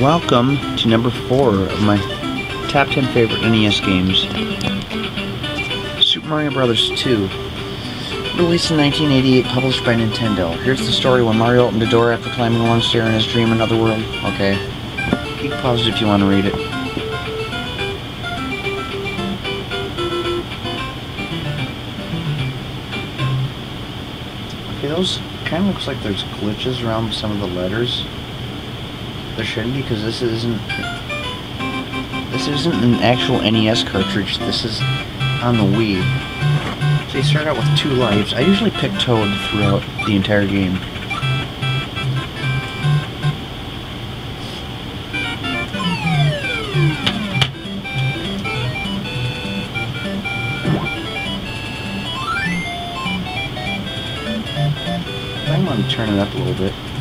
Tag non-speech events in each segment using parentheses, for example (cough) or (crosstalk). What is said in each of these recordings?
Welcome to number four of my top 10 favorite NES games. Super Mario Bros. 2. Released in 1988, published by Nintendo. Here's the story when Mario opened the door after climbing a long stair in his dream another world. Okay. Can pause if you want to read it. Okay, those kind of looks like there's glitches around some of the letters. There shouldn't be because this isn't this isn't an actual NES cartridge. This is on the Wii. So you start out with two lives. I usually pick Toad throughout the entire game. I want to turn it up a little bit.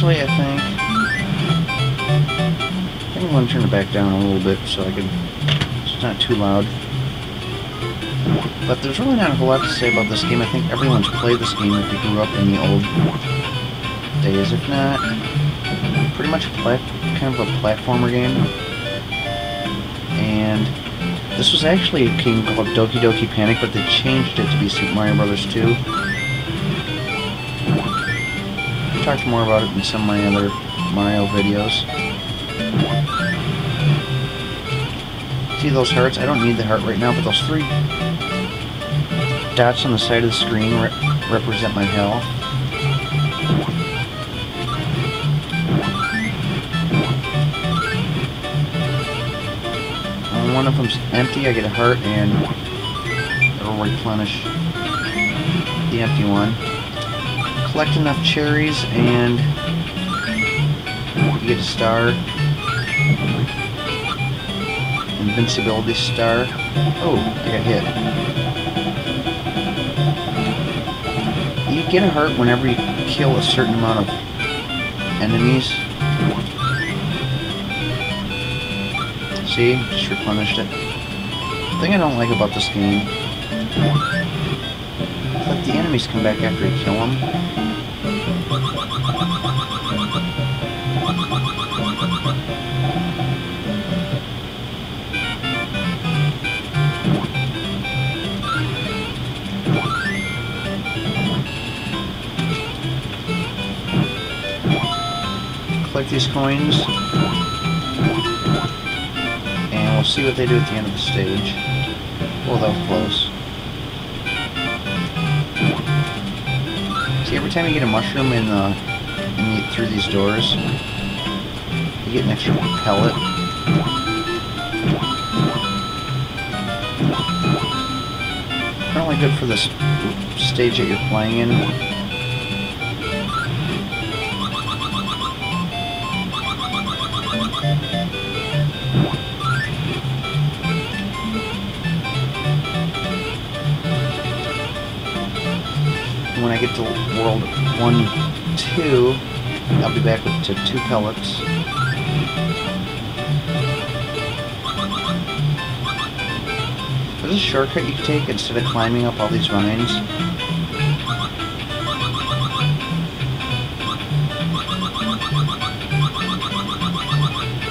Actually, I think I think I'm going to turn it back down a little bit so I can it's not too loud. But there's really not a whole lot to say about this game. I think everyone's played this game if you grew up in the old days. If not, pretty much kind of a platformer game. And this was actually a game called Doki Doki Panic, but they changed it to be Super Mario Bros. 2. Talked more about it in some of my other Mario videos. See those hearts? I don't need the heart right now, but those three dots on the side of the screen re represent my health. One of them's empty, I get a heart and it'll replenish the empty one. Collect enough cherries and you get a star. Invincibility star. Oh, I got hit. You get a heart whenever you kill a certain amount of enemies. See? Just replenished it. The thing I don't like about this game that the enemies come back after you kill them. Collect these coins. And we'll see what they do at the end of the stage. Well, that was close. Every time you get a mushroom in the, in the through these doors, you get an extra pellet. Only good for this stage that you're playing in, when I get to world 1, 2, I'll be back with to two pellets. There's a shortcut you can take instead of climbing up all these vines.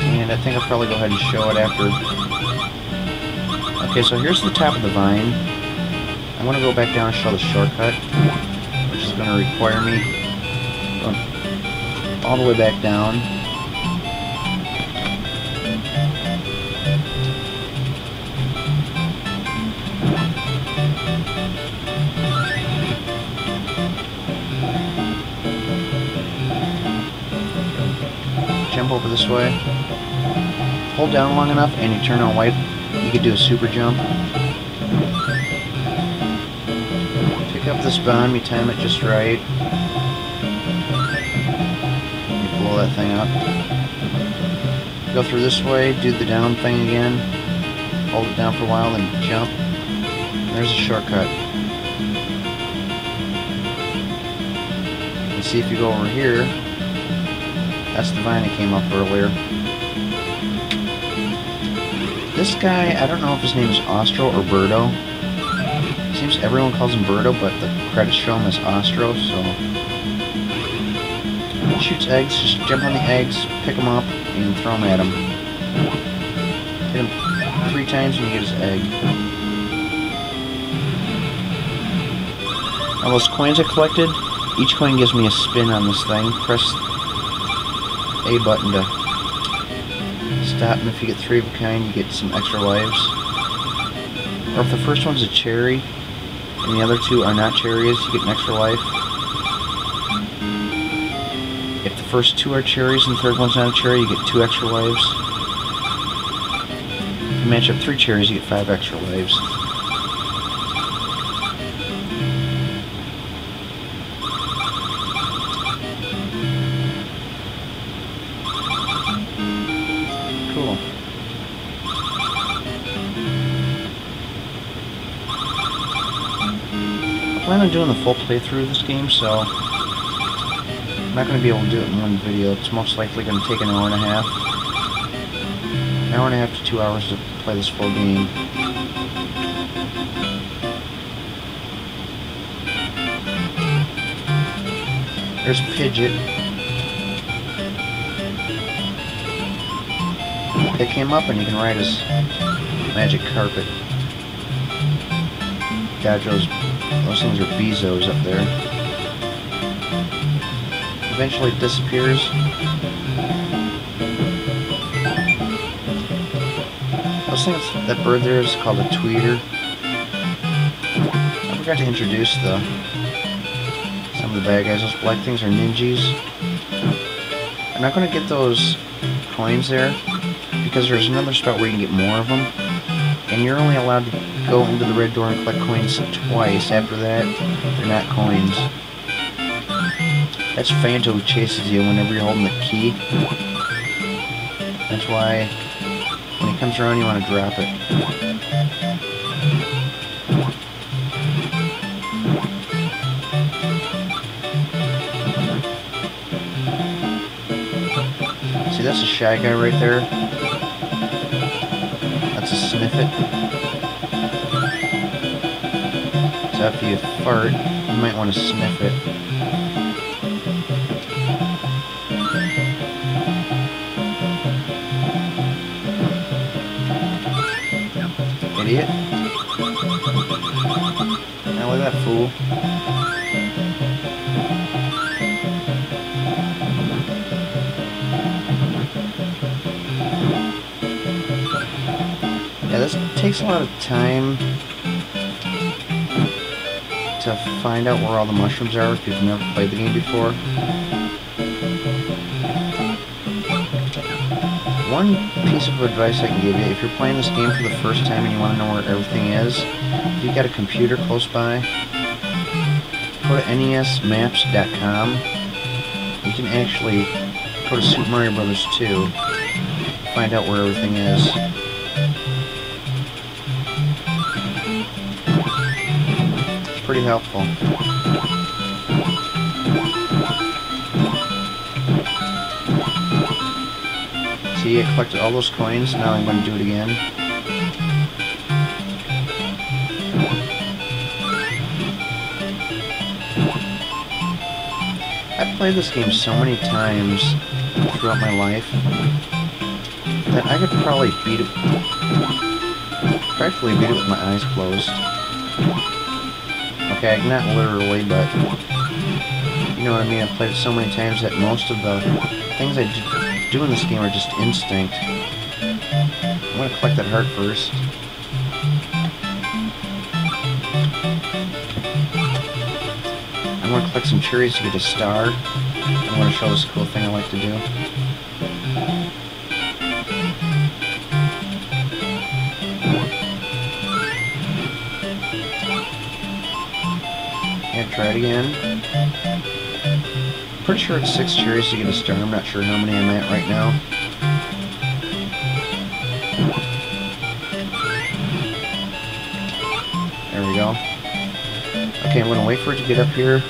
And I think I'll probably go ahead and show it after. Okay, so here's the top of the vine. I'm going to go back down and show the shortcut, going to require me all the way back down. Jump over this way. Hold down long enough and you turn on white. You could do a super jump. Up this bomb, you time it just right. You blow that thing up. Go through this way, do the down thing again. Hold it down for a while, then jump. There's a shortcut. And see if you go over here. That's the vine that came up earlier. This guy, I don't know if his name is Ostro or Birdo. Seems everyone calls him Birdo, but the credits show him as Ostro, so... He shoots eggs, just jump on the eggs, pick them up, and throw them at him. Hit him three times and you get his egg. All those coins I collected, each coin gives me a spin on this thing. Press A button to stop, and if you get three of a kind, you get some extra lives. Or if the first one's a cherry, and the other two are not cherries, you get an extra life. If the first two are cherries and the third one's not a cherry, you get two extra lives. If you match up three cherries, you get five extra lives. Plan on doing the full playthrough of this game, so I'm not going to be able to do it in one video. It's most likely going to take an hour and a half. An hour and a half to two hours to play this full game. There's Pidgit. Pick him up and you can ride his magic carpet. Dodge those, things are Beezos up there. Eventually it disappears. Those things, that bird there is called a tweeter. I forgot to introduce the some of the bad guys. Those black things are ninjas. I'm not going to get those coins there because there's another spot where you can get more of them. And you're only allowed to go into the red door and collect coins twice. After that, they're not coins. That's Phanto who chases you whenever you're holding the key. That's why when he comes around you want to drop it. See, that's a shy guy right there. That's a Snifit. After you fart, you might want to sniff it. Idiot. Now look at that fool. Yeah, this takes a lot of time to find out where all the mushrooms are if you've never played the game before. One piece of advice I can give you, if you're playing this game for the first time and you want to know where everything is, if you've got a computer close by, go to nesmaps.com. You can actually go to Super Mario Brothers 2, find out where everything is. Helpful. See, I collected all those coins, now I'm going to do it again. I've played this game so many times throughout my life that I could probably beat it, practically beat it with my eyes closed. Okay, not literally, but you know what I mean. I've played it so many times that most of the things I do, in this game are just instinct. I'm gonna collect that heart first. I'm gonna collect some cherries to get a star. I'm gonna show this cool thing I like to do. Try it again. Pretty sure it's six cherries to get a star. I'm not sure how many I'm at right now. There we go. Okay, I'm going to wait for it to get up here.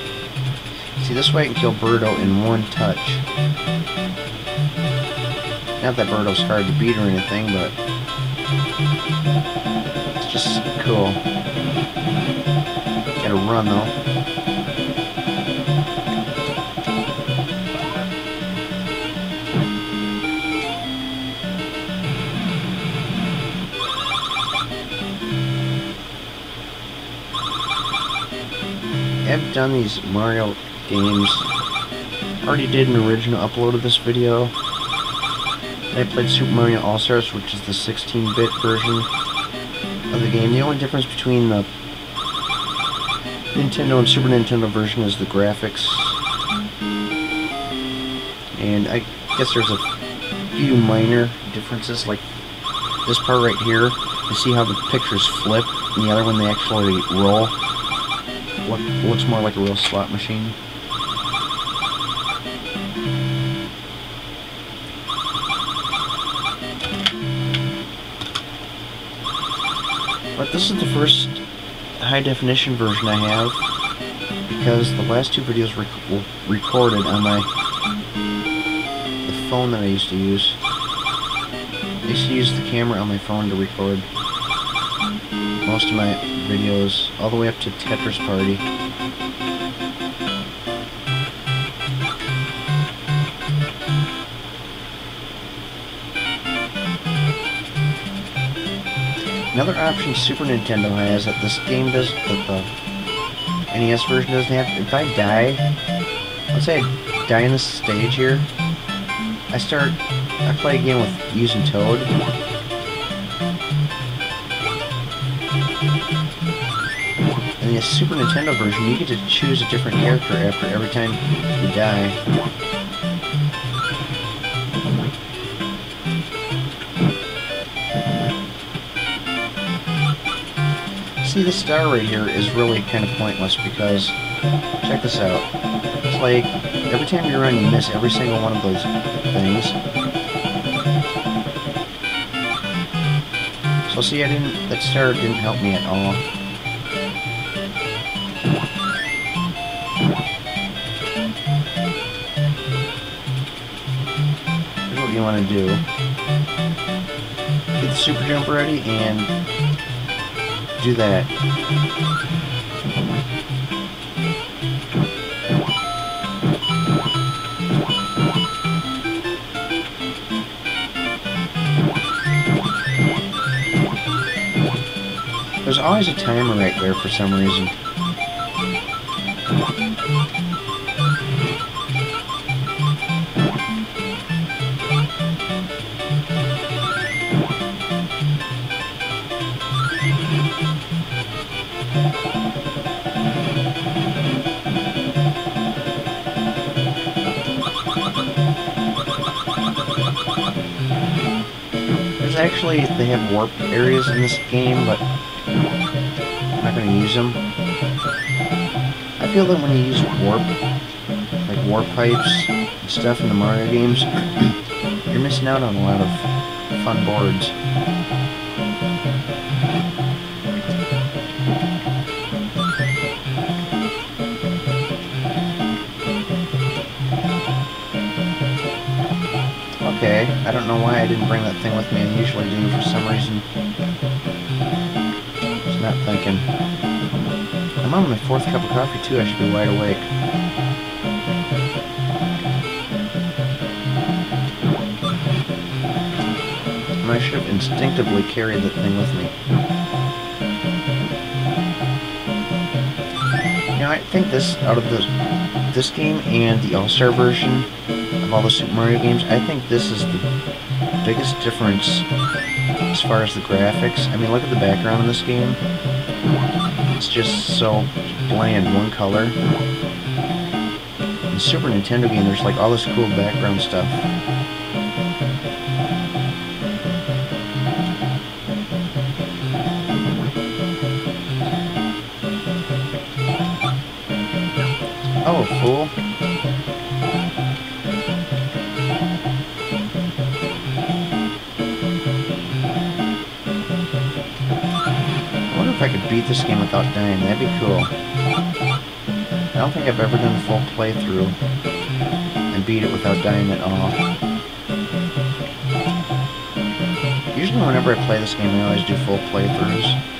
See, this way I can kill Birdo in one touch. Not that Birdo's hard to beat or anything, but it's just cool. had a run though. I've done these Mario games. Already did an original upload of this video. I played Super Mario All-Stars, which is the 16-bit version of the game. The only difference between the Nintendo and Super Nintendo version is the graphics. And I guess there's a few minor differences, like this part right here. You see how the pictures flip, and the other one they actually roll. Looks more like a real slot machine. But this is the first high definition version I have because the last two videos were recorded on my the phone that I used to use. I used to use the camera on my phone to record most of my videos all the way up to Tetris Party. Another option Super Nintendo has that this game does, that the NES version doesn't have, if I die, let's say I die in this stage here, I start, I play a game with using Toad. Super Nintendo version, you get to choose a different character after every time you die. See, the star right here is really kind of pointless because, check this out. It's like, every time you run, you miss every single one of those things. So see, I didn't, that star didn't help me at all. You want to do. Get the super jump ready and do that. There's always a timer right there for some reason. Actually, they have warp areas in this game, but I'm not going to use them. I feel that when you use warp, like warp pipes and stuff in the Mario games, (clears throat) you're missing out on a lot of fun boards. I don't know why I didn't bring that thing with me. I usually do for some reason. Just not thinking. I'm on my fourth cup of coffee too. I should be wide awake. And I should have instinctively carried the thing with me. Now I think this, out of this, this game and the All-Star version of all the Super Mario games, I think this is the biggest difference as far as the graphics. I mean, look at the background in this game. It's just so bland, one color. In Super Nintendo game, there's like all this cool background stuff. Oh, fool. If I could beat this game without dying. That'd be cool. I don't think I've ever done a full playthrough and beat it without dying at all. Usually whenever I play this game, I always do full playthroughs.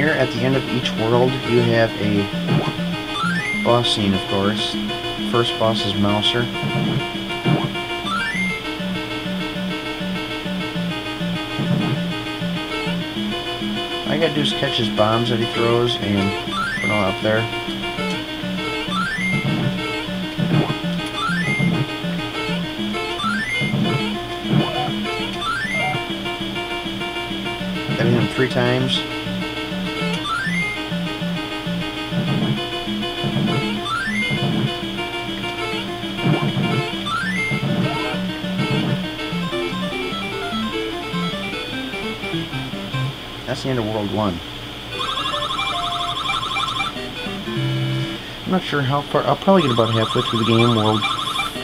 Here, at the end of each world, you have a boss scene, of course. First boss is Mouser. You gotta do is catch his bombs that he throws and put them all up there. Him three times. That's the end of World 1. I'm not sure how far, I'll probably get about halfway through the game, World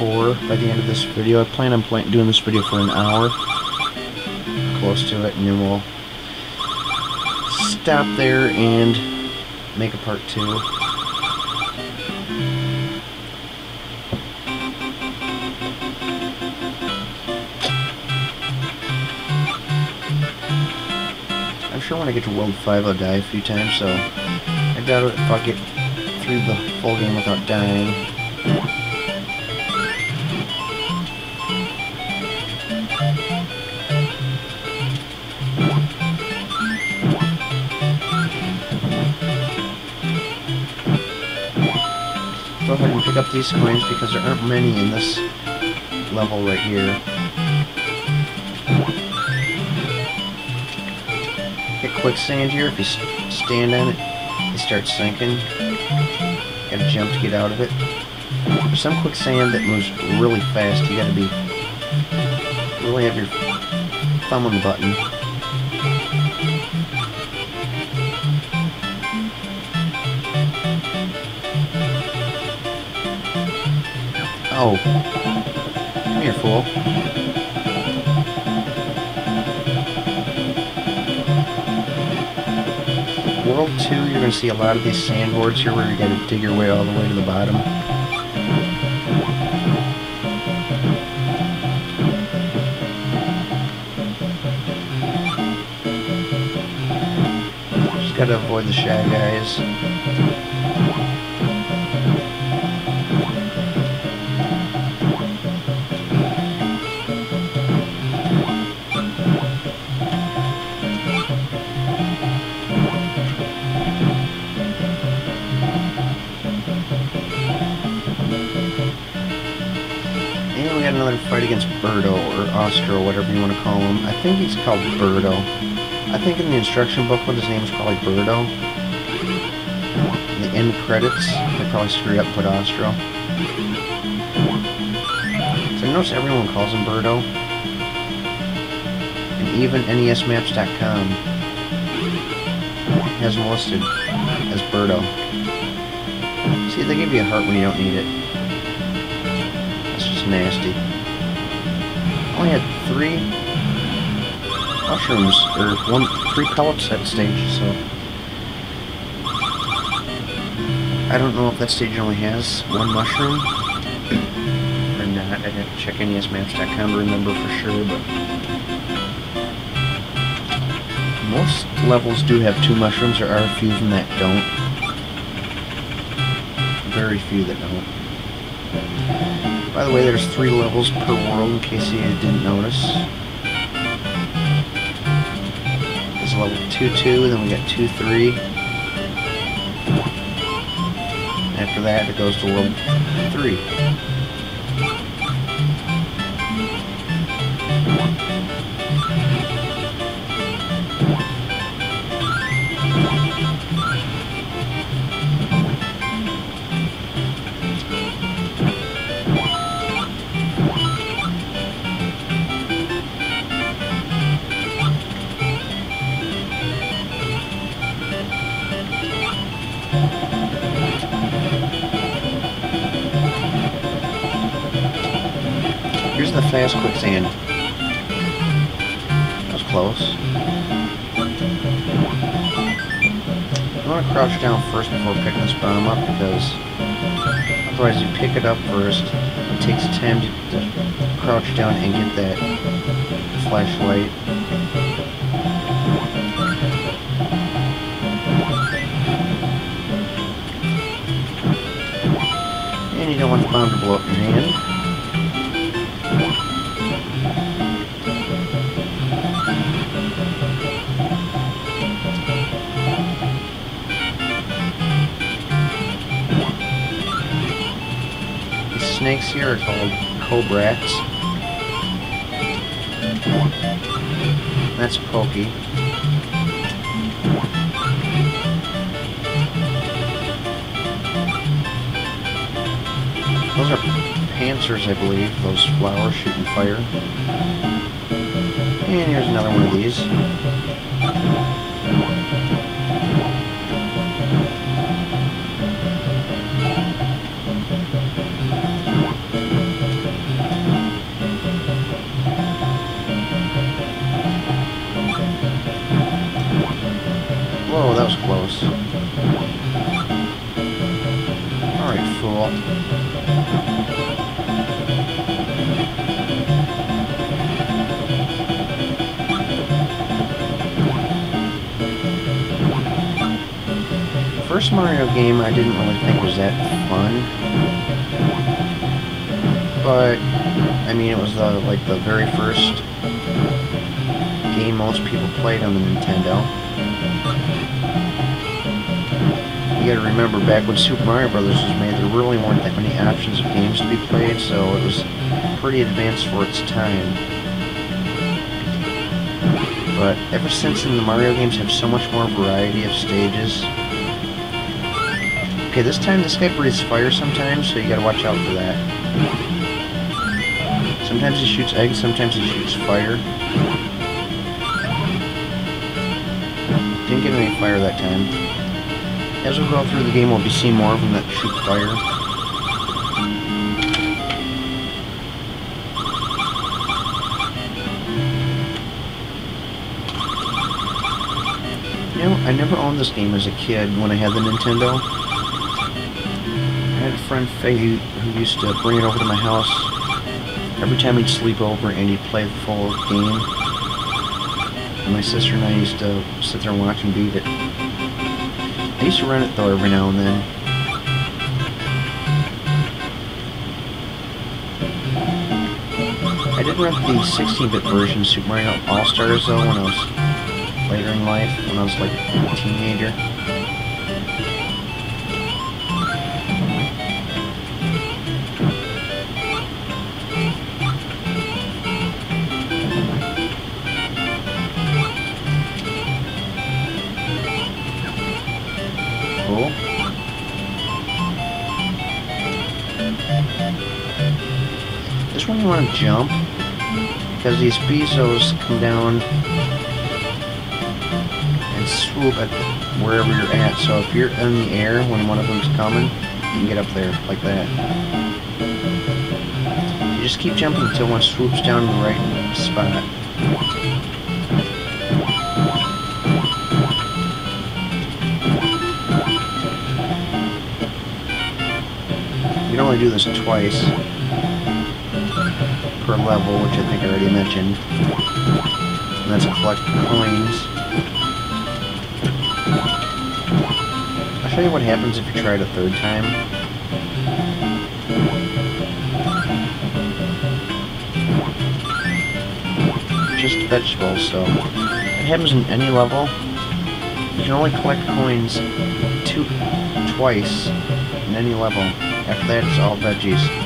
4, by the end of this video. I plan on play, doing this video for an hour, close to it, and then we'll stop there and make a part 2. When I get to World 5 I'll die a few times, so I doubt if I'll get through the full game without dying. Go ahead and pick up these coins because there aren't many in this level right here. Quicksand here. If you stand on it, it starts sinking. Gotta jump to get out of it. There's some quicksand that moves really fast. You gotta be really have your thumb on the button. Oh. Come here, fool. World 2, you're going to see a lot of these sandboards here where you got to dig your way all the way to the bottom. Just got to avoid the shy guys. Against Birdo, or Oscar, or whatever you want to call him. I think he's called Birdo. I think in the instruction booklet his name is probably Birdo. In the end credits, they probably screw up and put Ostro. So I notice everyone calls him Birdo. And even NESMaps.com has him listed as Birdo. See, they give you a heart when you don't need it. That's just nasty. Only had three mushrooms, or one, three pellets at stage, so. I don't know if that stage only has one mushroom (coughs) or not. Uh, I'd have to check NESMaps.com to remember for sure, but. Most levels do have two mushrooms. There are a few of them that don't. Very few that don't. By the way, there's three levels per world in case you didn't notice. There's level 2-2, then we got 2-3. After that, it goes to level 3. ass quicksand. That was close. I'm gonna crouch down first before picking this bomb up because otherwise you pick it up first. It takes time to, to crouch down and get that flashlight. And you don't want the bomb to blow up your hand. Snakes here are called cobrats. That's Pokey. Those are pansers, I believe. Those flowers shooting fire. And here's another one of these. Whoa, that was close. Alright, fool. First Mario game I didn't really think was that fun. But, I mean, it was the, like, the very first game most people played on the Nintendo. You gotta remember, back when Super Mario Brothers was made, there really weren't that many options of games to be played, so it was pretty advanced for its time. But ever since then, the Mario games have so much more variety of stages. Okay, this time this guy breathes fire sometimes, so you gotta watch out for that. Sometimes he shoots eggs, sometimes he shoots fire. Didn't get any fire that time. As we go through the game, we'll be seeing more of them that shoot fire. You know, I never owned this game as a kid when I had the Nintendo. I had a friend, Faye, who used to bring it over to my house every time he'd sleep over and he'd play the full game. And my sister and I used to sit there and watch him beat it. I used to run it though every now and then. I did run the 16-bit version of Super Mario All-Stars though when I was later in life, when I was like a teenager. To jump because these beezos come down and swoop at wherever you're at. So if you're in the air when one of them's coming, you can get up there like that. You just keep jumping until one swoops down in the right spot. You can only do this twice per level, which I think I already mentioned. And that's collect coins. I'll show you what happens if you try it a third time. Just vegetables, so it happens in any level. You can only collect coins two twice in any level. After that, it's all veggies.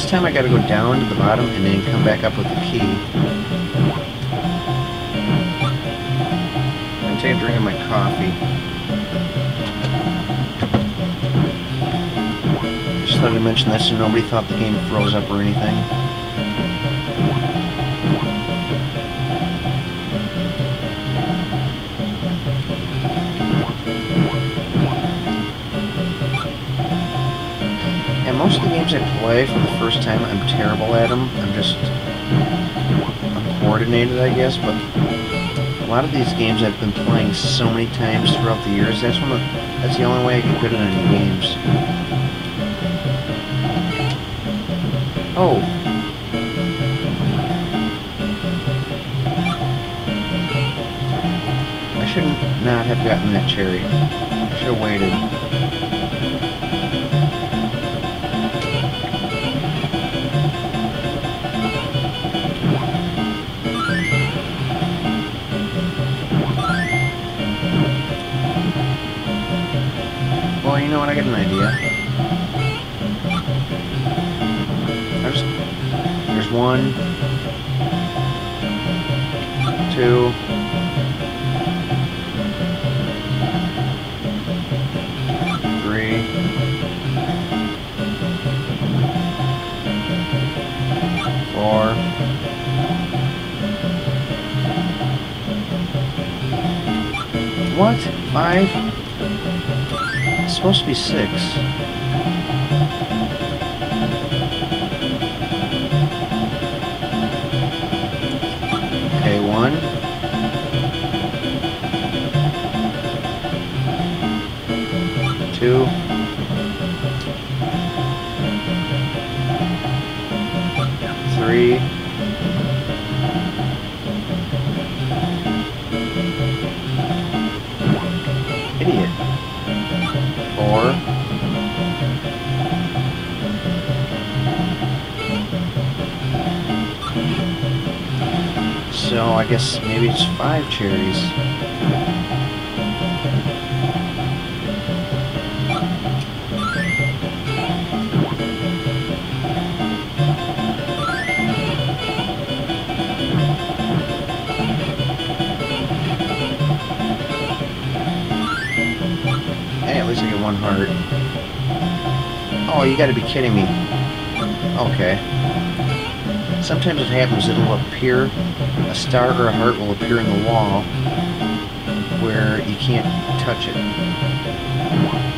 This time I gotta go down to the bottom and then come back up with the key. I'm take a drink of my coffee. Just thought I'd mention that so nobody thought the game froze up or anything. Most of the games I play for the first time, I'm terrible at them. I'm just uncoordinated, I guess, but a lot of these games I've been playing so many times throughout the years, that's one of, that's the only way I get good at any games. Oh. I should not have gotten that cherry. I should have waited. Got an idea. There's, there's one, two, three, four, what? Five? Supposed to be six. Okay, one. Two. Three. Guess maybe it's five cherries. Hey, at least I get one heart. Oh, you gotta be kidding me. Okay. Sometimes it happens, it'll appear, a star or a heart will appear in the wall where you can't touch it.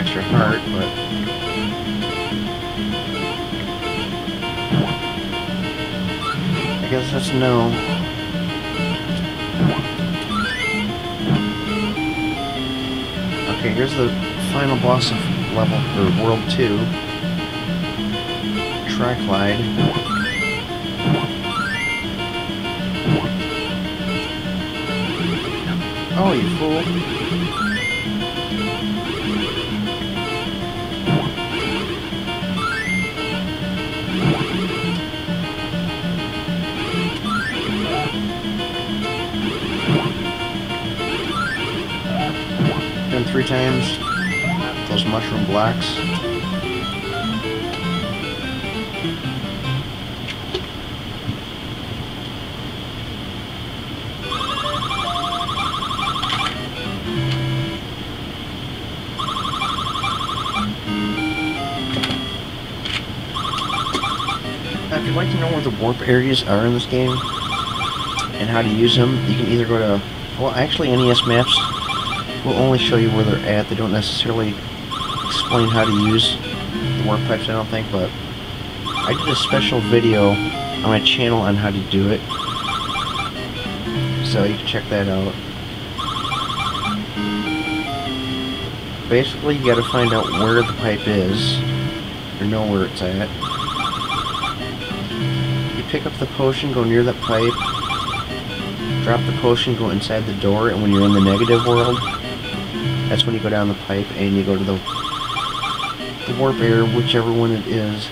Extra heart, but... I guess that's no. Okay, here's the final boss of level, or world 2. Tryclyde. Oh, you fool. Three times. Those mushroom blocks. Now, if you'd like to know where the warp areas are in this game and how to use them, you can either go to, well, actually NES maps will only show you where they're at. They don't necessarily explain how to use the warp pipes, I don't think, but I did a special video on my channel on how to do it. So you can check that out. Basically, you gotta find out where the pipe is, or know where it's at. You pick up the potion, go near that pipe, drop the potion, go inside the door, and when you're in the negative world, that's when you go down the pipe and you go to the, the warp air, whichever one it is.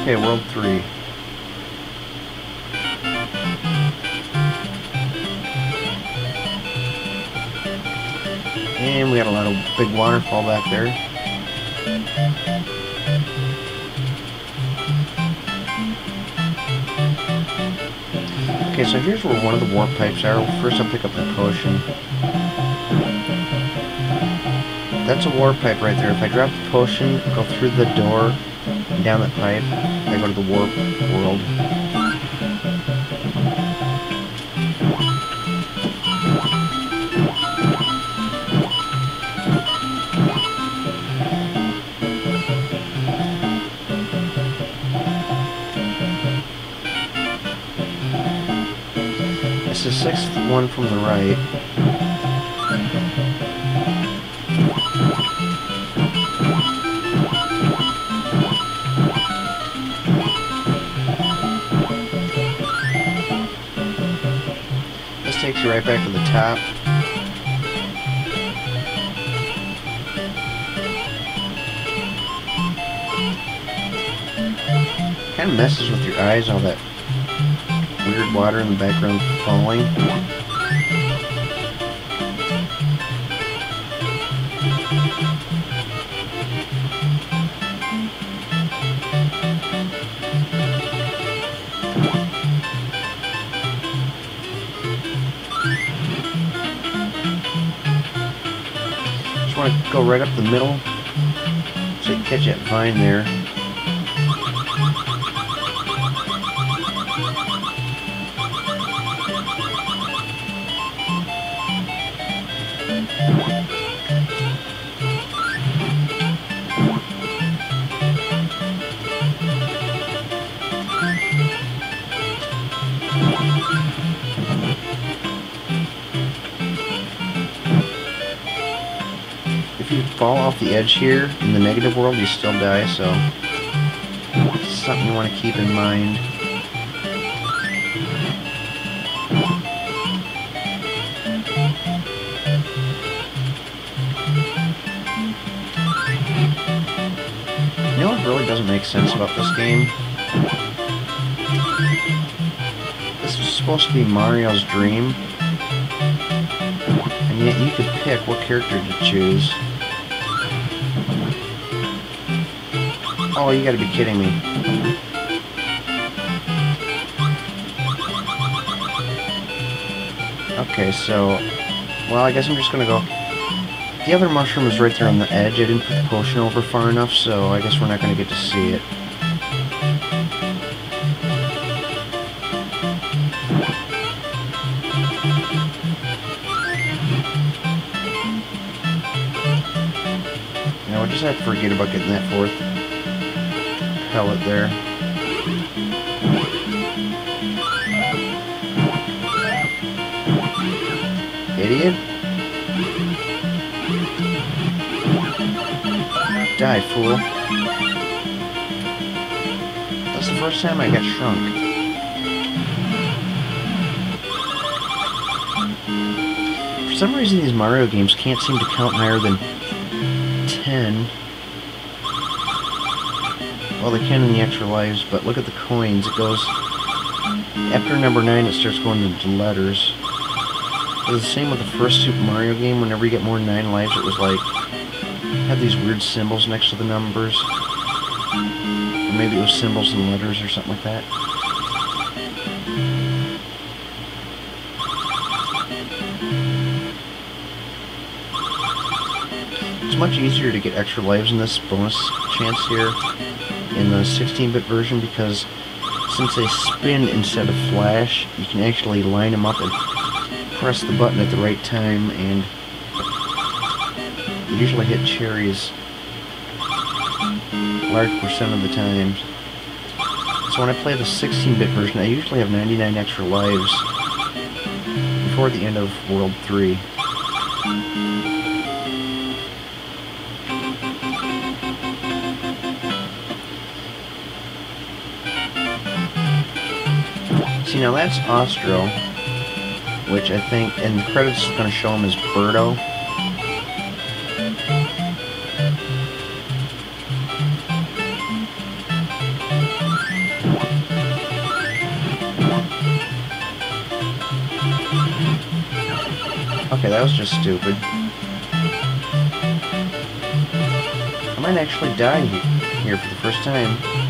Okay, world 3. And we got a lot of big waterfall back there. Okay, so here's where one of the warp pipes are. First I'll pick up the potion. That's a warp pipe right there. If I drop the potion, go through the door, down that pipe, I go to the warp world. One from the right. This takes you right back to the top. Kind of messes with your eyes, all that weird water in the background falling. Go right up the middle you catch that vine there. Fall off the edge here in the negative world, you still die, so something you want to keep in mind. You know what really doesn't make sense about this game? This was supposed to be Mario's dream, and yet you could pick what character to choose. Oh, you gotta be kidding me. Okay, so... Well, I guess I'm just gonna go... The other mushroom is right there on the edge. I didn't put the potion over far enough, so I guess we're not gonna get to see it. Now we'll just have to forget about getting that fourth pellet there. Idiot. Die, fool. That's the first time I got shrunk. For some reason, these Mario games can't seem to count higher than 10. Well, they can in the extra lives, but look at the coins. It goes... After number 9, it starts going into letters. It was the same with the first Super Mario game. Whenever you get more than 9 lives, it was like... Have these weird symbols next to the numbers. Or maybe it was symbols and letters or something like that. It's much easier to get extra lives in this bonus chance here in the 16-bit version because since they spin instead of flash, you can actually line them up and press the button at the right time and usually hit cherries large percent of the times. So when I play the 16-bit version, I usually have 99 extra lives before the end of World 3. See, now that's Ostro, which I think, in the credits is going to show him as Birdo. Okay, that was just stupid. I might actually die here for the first time.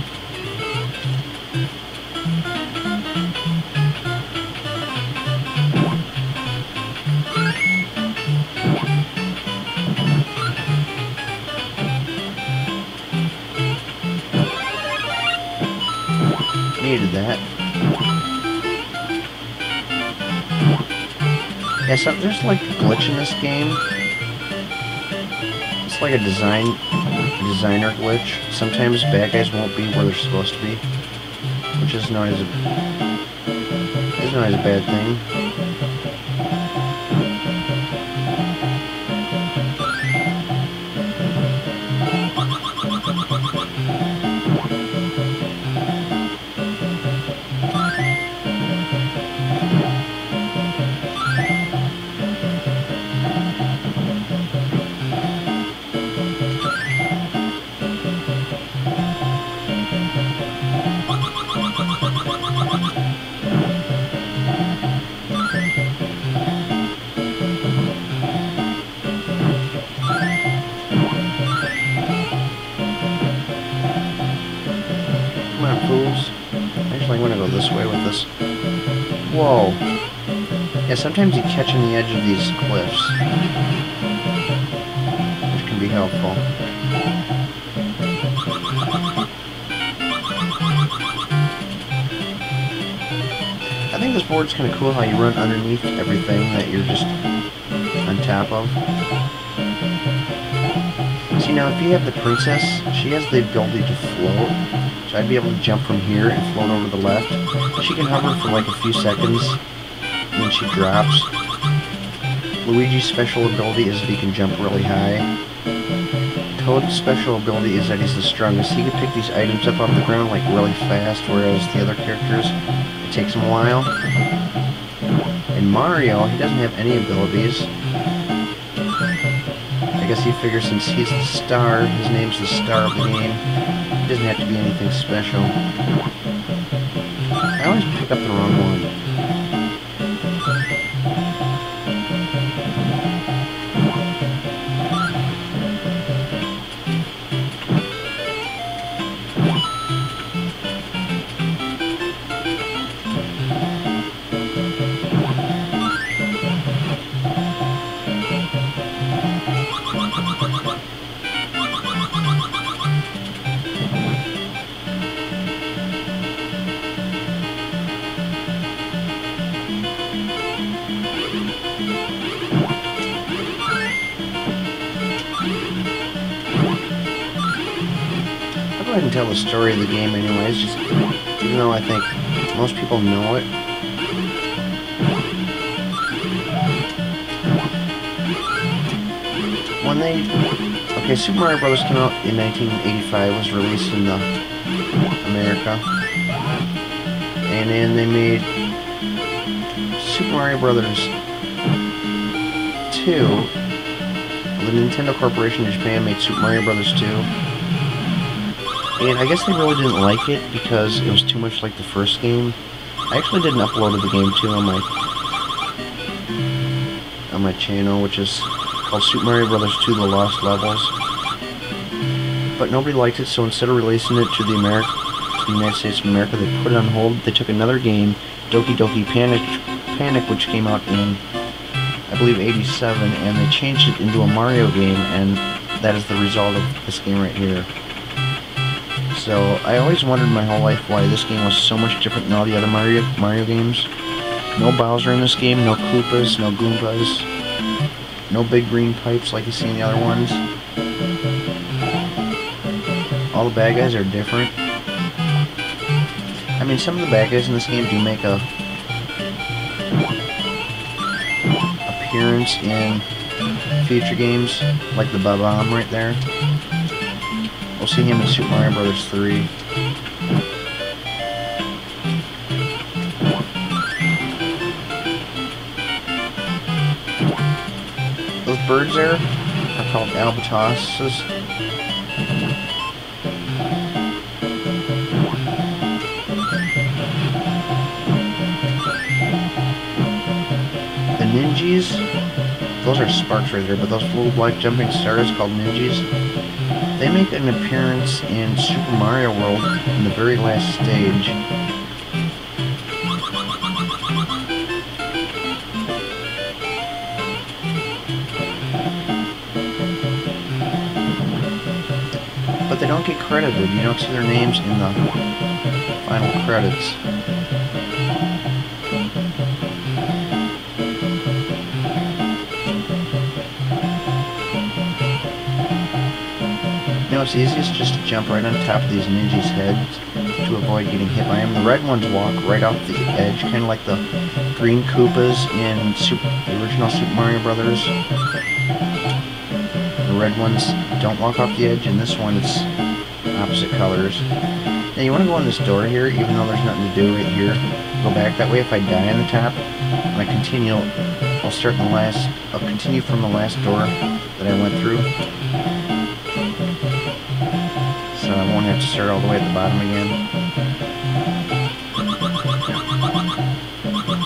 Needed that. Yeah, so there's like a glitch in this game. It's like a design designer glitch. Sometimes bad guys won't be where they're supposed to be, which is not as a not as a bad thing. Sometimes you catch on the edge of these cliffs. Which can be helpful. I think this board's kind of cool how you run underneath everything that you're just on top of. See now, if you have the princess, she has the ability to float. So I'd be able to jump from here and float over to the left. She can hover for like a few seconds, she drops. Luigi's special ability is that he can jump really high. Toad's special ability is that he's the strongest. He can pick these items up off the ground like really fast, whereas the other characters, it takes them a while. And Mario, he doesn't have any abilities. I guess he figures since he's the star, his name's the star of the game, he doesn't have to be anything special. I always pick up the wrong one. Game anyways, just even though I think most people know it. When they... Okay, Super Mario Bros. came out in 1985, was released in the America. And then they made Super Mario Brothers 2. The Nintendo Corporation in Japan made Super Mario Brothers 2 and I guess they really didn't like it because it was too much like the first game. I actually did an upload of the game too on my on my channel, which is called Super Mario Brothers 2 The Lost Levels. But nobody liked it, so instead of releasing it to the America to the United States of America, they put it on hold. They took another game, Doki Doki Panic Panic, which came out in I believe 87, and they changed it into a Mario game, and that is the result of this game right here. So I always wondered my whole life why this game was so much different than all the other Mario Mario games. No Bowser in this game, no Koopas, no Goombas, no big green pipes like you see in the other ones. All the bad guys are different. I mean, some of the bad guys in this game do make a appearance in future games, like the Bob-omb right there. We'll see him in Super Mario Brothers 3. Those birds there are called albatrosses. The Ninjas those are sparks right there, but those little black jumping stars called Ninjas, they make an appearance in Super Mario World in the very last stage. But they don't get credited. You don't see their names in the final credits. It's easiest just to jump right on top of these ninjas' heads to avoid getting hit by them. The red ones walk right off the edge, kind of like the green Koopas in Super, the original Super Mario Brothers. The red ones don't walk off the edge, and this one it's opposite colors. Now you want to go in this door here, even though there's nothing to do right here. Go back that way. If I die on the top, I continue, I'll start the last. I'll continue from the last door that I went through. Have to start all the way at the bottom again.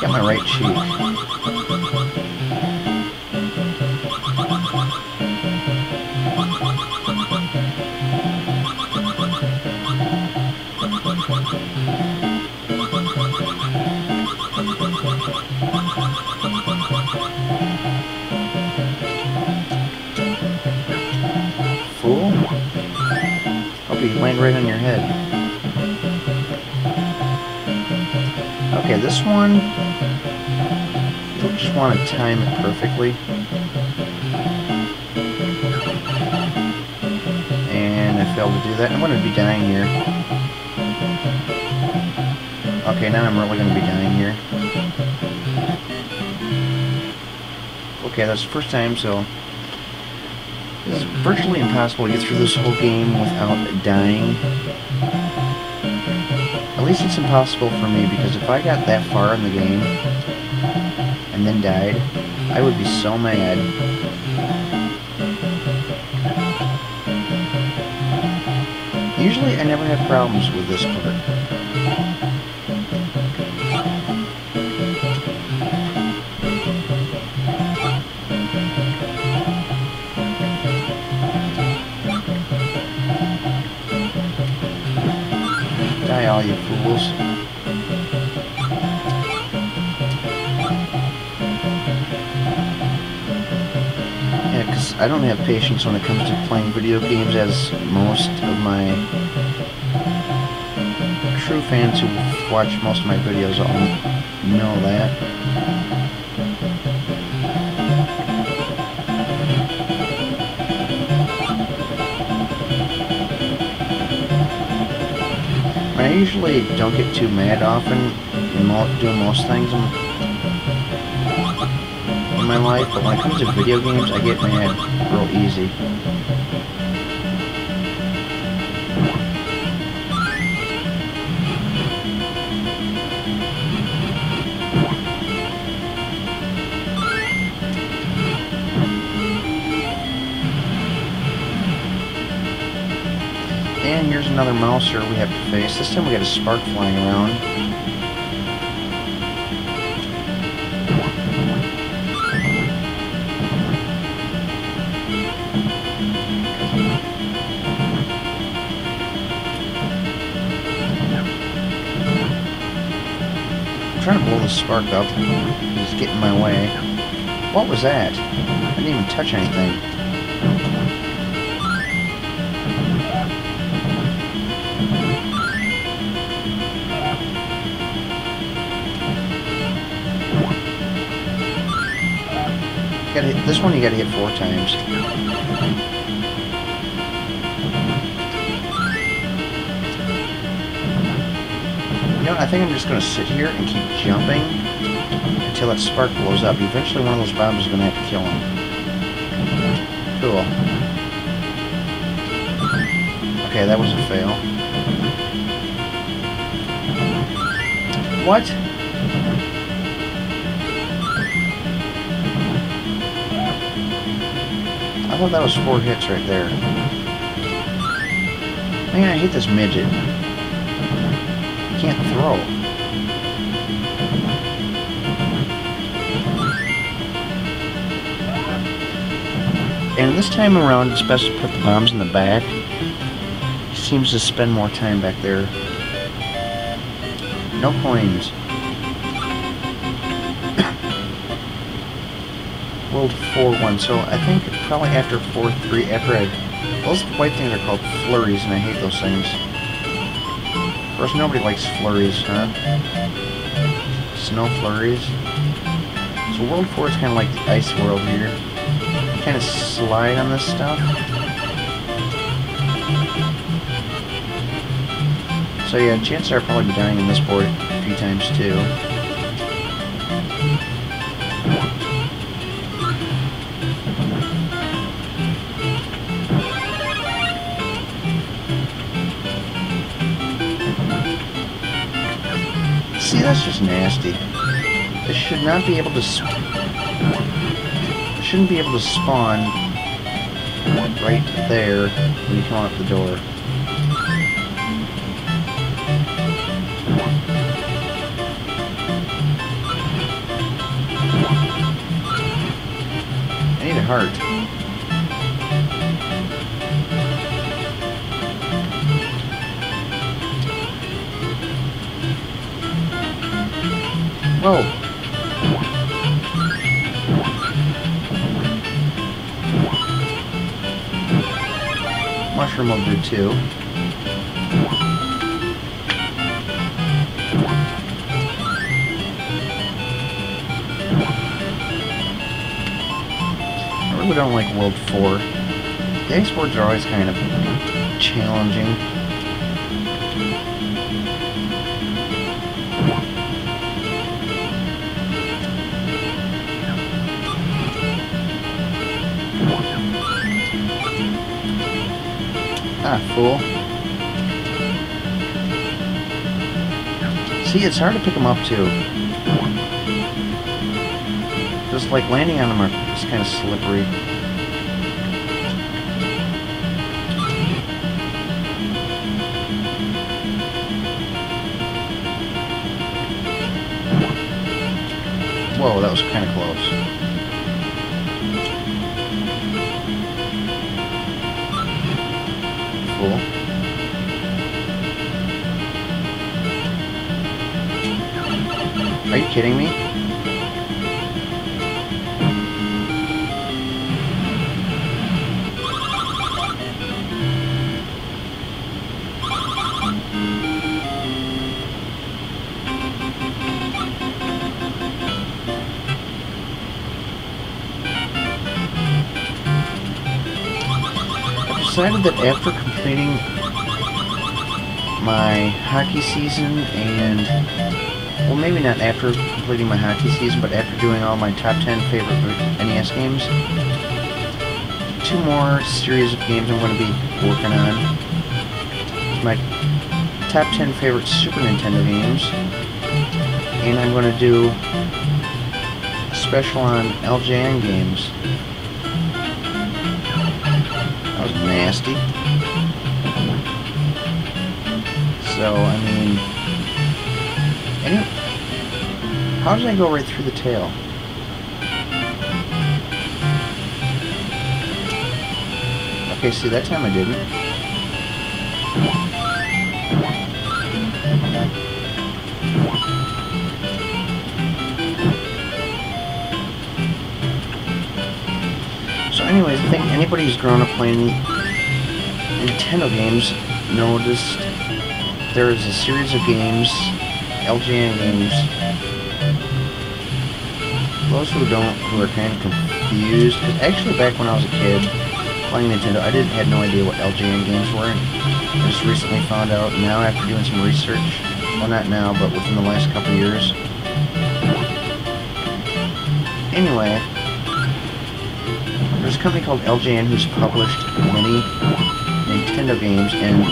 Got my right cheek. Land right on your head. Okay, this one, you just want to time it perfectly. And I failed to do that. I'm going to be dying here. Okay, now I'm really going to be dying here. Okay, that's the first time, so it's virtually impossible to get through this whole game without dying. At least it's impossible for me because if I got that far in the game and then died, I would be so mad. Usually I never have problems with this part. You. Yeah, because I don't have patience when it comes to playing video games as most of my true fans who watch most of my videos all know that. Usually don't get too mad often in mo doing most things in, in my life, but when it comes to video games, I get mad real easy. And here's another mouser we have to face. This time we got a spark flying around. I'm trying to blow the spark up. It's getting in my way. What was that? I didn't even touch anything. Gotta hit, this one you gotta hit four times. You know what, I think I'm just gonna sit here and keep jumping until that spark blows up. Eventually one of those bombs is gonna have to kill him. Cool. Okay, that was a fail. What? I thought that was four hits right there. Man, I hate this midget. Can't throw. And this time around, it's best to put the bombs in the back. He seems to spend more time back there. No coins. World 4-1, so I think probably after 4-3, after I... Those white things are called flurries, and I hate those things. Of course, nobody likes flurries, huh? Snow flurries. So World 4 is kind of like the ice world here. Kind of slide on this stuff. So yeah, chances are I'll probably be dying in this board a few times too. That's just nasty. This should not be able to... Shouldn't be able to spawn right there when you come out the door. I need a heart. Mushroom will do too. I really don't like World 4. The ice boards are always kind of challenging. Ah, fool. See, it's hard to pick them up, too. Just like landing on them are just kind of slippery. Whoa, that was kind of close. Decided that after completing my hockey season and well maybe not after completing my hockey season but after doing all my top 10 favorite NES games two more series of games I'm going to be working on. My top 10 favorite Super Nintendo games and I'm going to do a special on LJN games nasty. So, I mean... Any, how did I go right through the tail? Okay, see, that time I didn't. So anyways, I think anybody who's grown up playing Nintendo games noticed there is a series of games, LJN games. Those who don't, who are kind of confused, because actually back when I was a kid playing Nintendo, I didn't had no idea what LJN games were. I just recently found out now after doing some research. Well, not now, but within the last couple years. Anyway, there's a company called LJN who's published many Nintendo games, and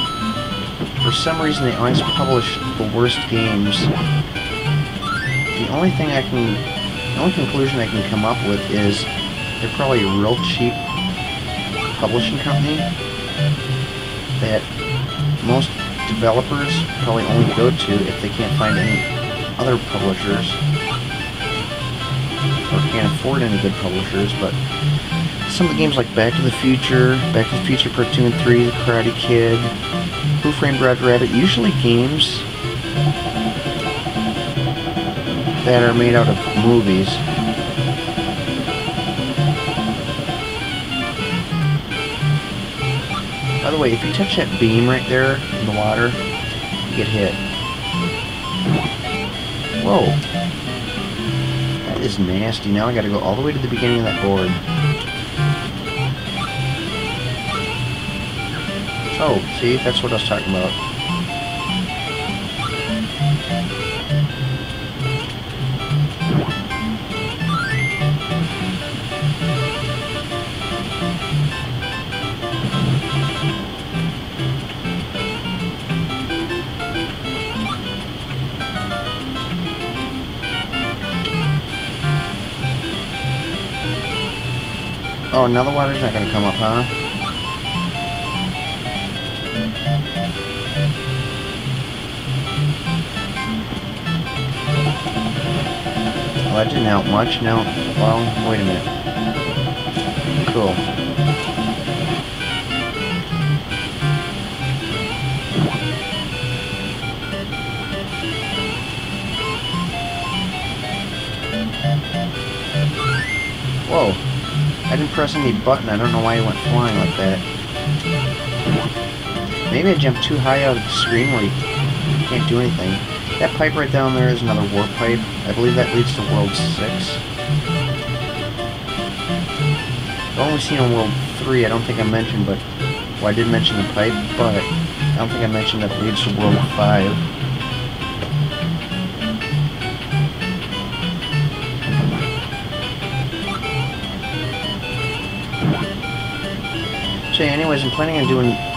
for some reason they always publish the worst games. The only thing I can, the only conclusion I can come up with is they're probably a real cheap publishing company that most developers probably only go to if they can't find any other publishers or can't afford any good publishers, but some of the games like Back to the Future, Back to the Future Part 2 and 3, The Karate Kid, Who Framed Roger Rabbit, usually games that are made out of movies. By the way, if you touch that beam right there in the water, you get hit. Whoa. That is nasty. Now I gotta go all the way to the beginning of that board. Oh, see? That's what I was talking about. Oh, now the water's not gonna come up, huh? Well, out much. Now, well, wait a minute. Cool. Whoa. I didn't press any button. I don't know why it went flying like that. Maybe I jumped too high out of the screen where you can't do anything. That pipe right down there is another warp pipe. I believe that leads to World 6. I've only seen on World 3, I don't think I mentioned, but... Well, I did mention the pipe, but I don't think I mentioned that leads to World 5. So anyways, I'm planning on doing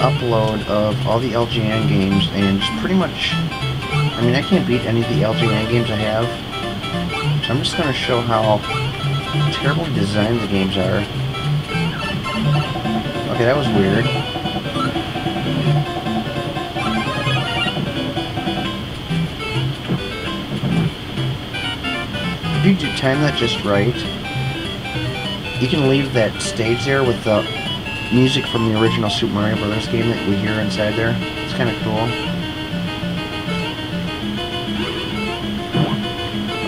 upload of all the LJN games and just pretty much, I mean I can't beat any of the LJN games I have, so I'm just going to show how terribly designed the games are. Okay, that was weird. If you time that just right, you can leave that stage there with the music from the original Super Mario Bros. game that we hear inside there. It's kind of cool.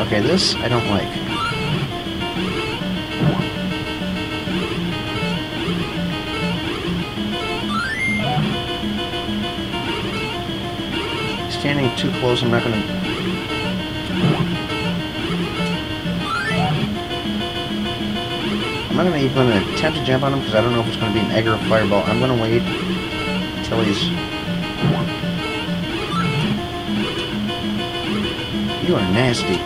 Okay, this I don't like. Standing too close, I'm not going to I'm not even going to attempt to jump on him because I don't know if it's going to be an egg or a fireball. I'm going to wait until he's... You are nasty.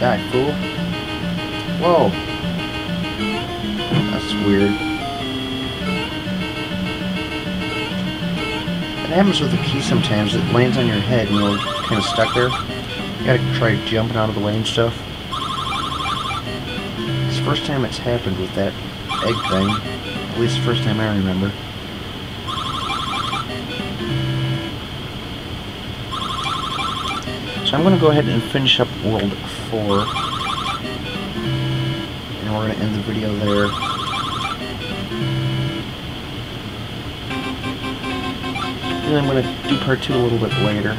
Die, fool. Whoa. That's weird. Happens with the key sometimes. It lands on your head and you're kind of stuck there. You gotta try jumping out of the way and stuff. It's the first time it's happened with that egg thing. At least the first time I remember. So I'm to go ahead and finish up World 4. And we're to end the video there. And I'm going to do part two a little bit later.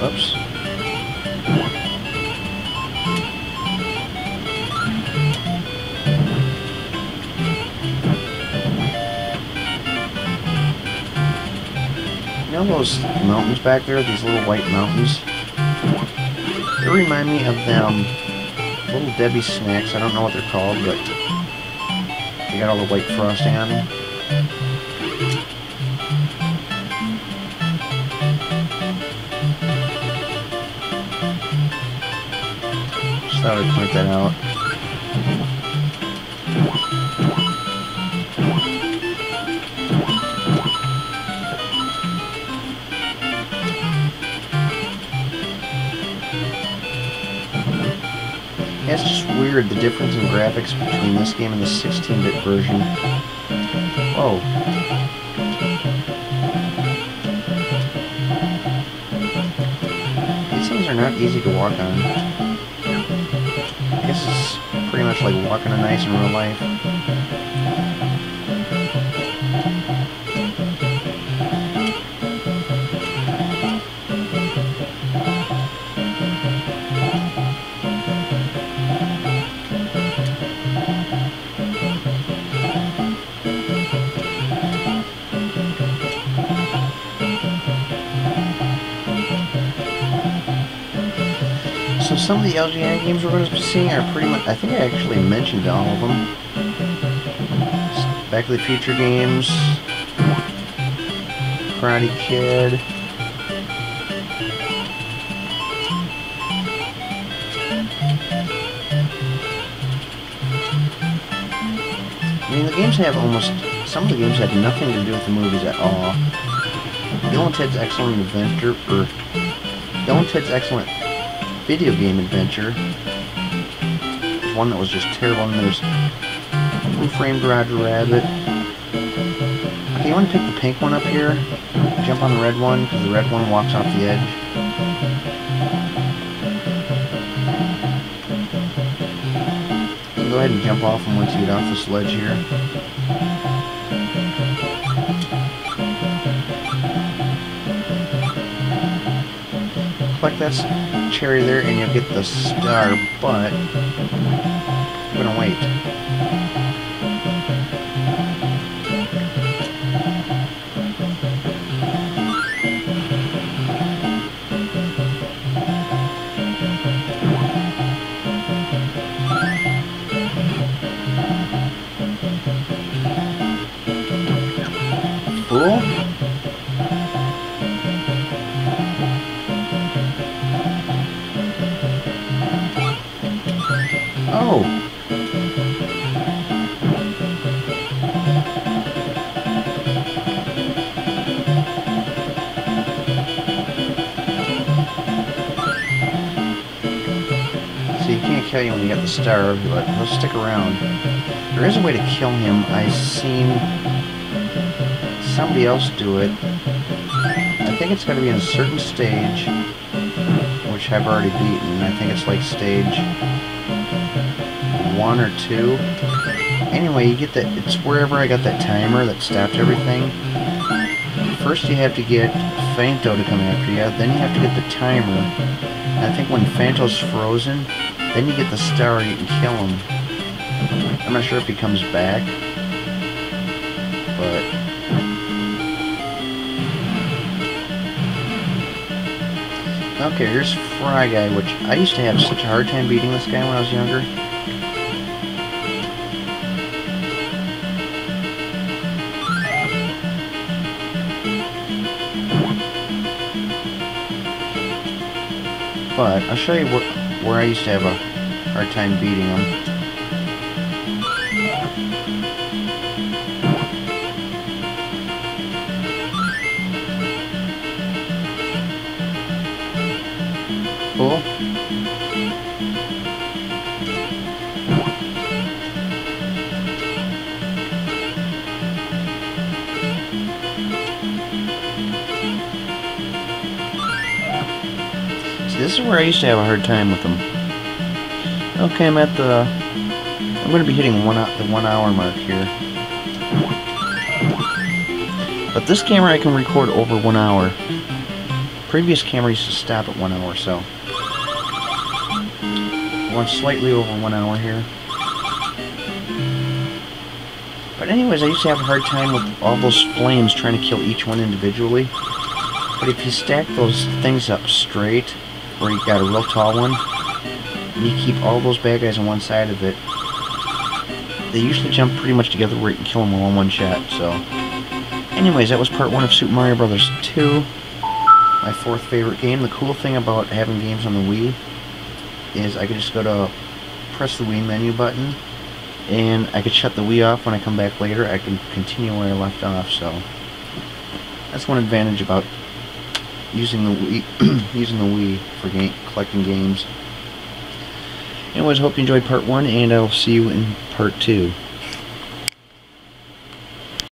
Oops. You know those mountains back there, these little white mountains? They remind me of them Little Debbie snacks. I don't know what they're called, but they got all the white frosting on them. Just thought I'd point that out. It's just weird the difference in graphics between this game and the 16-bit version. Whoa. These things are not easy to walk on. I guess it's pretty much like walking on ice in real life. Some of the LJN games we're going to be seeing are pretty much, I think I actually mentioned all of them. Back to the Future games, Karate Kid, I mean, the games have almost, some of the games have nothing to do with the movies at all. Bill and Ted's Excellent Adventure, or Bill and Ted's Excellent video game adventure. One that was just terrible, and there's Who Framed Roger Rabbit. Okay, you want to pick the pink one up here? Jump on the red one, because the red one walks off the edge. Go ahead and jump off and once you get off the sledge here. collect that cherry there and you'll get the star, but I'm gonna wait. Star, but he'll stick around. There is a way to kill him. I've seen somebody else do it. I think it's going to be in a certain stage, which I've already beaten. I think it's like stage one or two. Anyway, you get that, it's wherever I got that timer that stopped everything. First you have to get Phanto to come after you, then you have to get the timer. I think when Phanto's frozen, then you get the star, you can kill him. I'm not sure if he comes back, but... Okay, here's Fry Guy, which I used to have such a hard time beating this guy when I was younger. But I'll show you where, where I used to have a hard time beating them. Used to have a hard time with them. Okay, I'm at the... I'm going to be hitting one the one hour mark here. But this camera I can record over one hour. Previous camera used to stop at one hour, so... One slightly over one hour here. But anyways, I used to have a hard time with all those flames trying to kill each one individually. But if you stack those things up straight, where you got a real tall one, and you keep all those bad guys on one side of it, they usually jump pretty much together where you can kill them all in one shot, so... Anyways, that was part one of Super Mario Brothers 2, my fourth favorite game. The cool thing about having games on the Wii is I could just go to press the Wii menu button, and I could shut the Wii off when I come back later. I can continue where I left off, so... That's one advantage about using the Wii, (clears throat) using the Wii for game, collecting games. Anyways, hope you enjoyed part one, and I'll see you in part two.